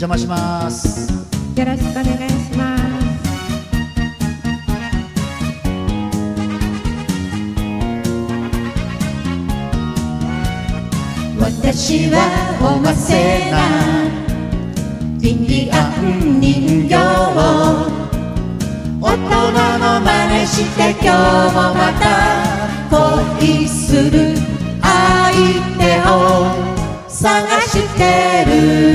邪魔します。よろしくお願いします。私はおませな。インディアン人形大人の真似して今日もまた恋する相手を探してる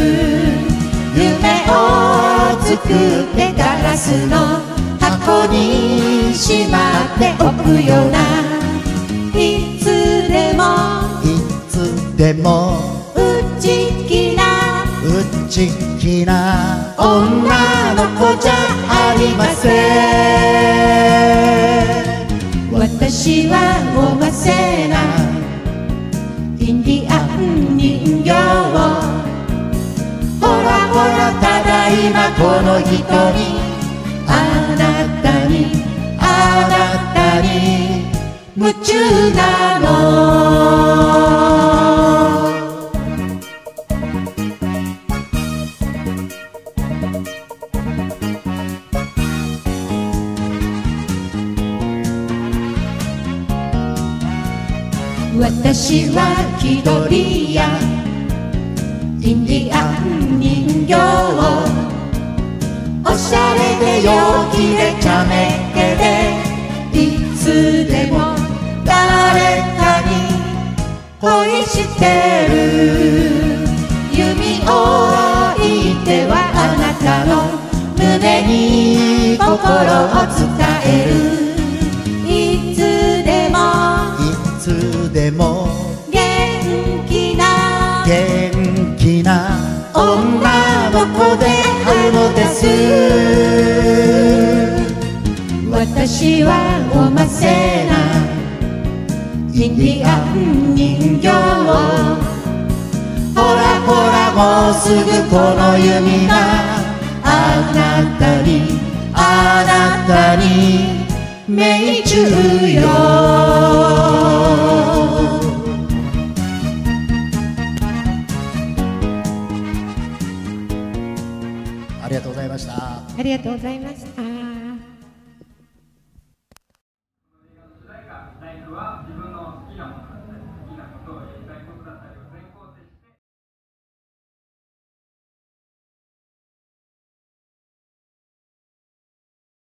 を作ってガラスの箱にしまっておくような。いつでもいつでも。内気な内気な。女の子じゃありません。私はおませなインディアン人形ほらほらただいまこの人。にあなたにあなたに夢中なの。私は気取りやインディアン人形。おしゃれで陽気で茶目気でいつでも誰かに恋してる。弓を置いてはあなたの胸に心を伝える。いつでも。いつでも。元気な。元気な。女の子であるのです私はおませな。インディアン人形ほらほらもうすぐこの弓が。あなたにあなたに命中よ。ありがとうございました。ありがとうございました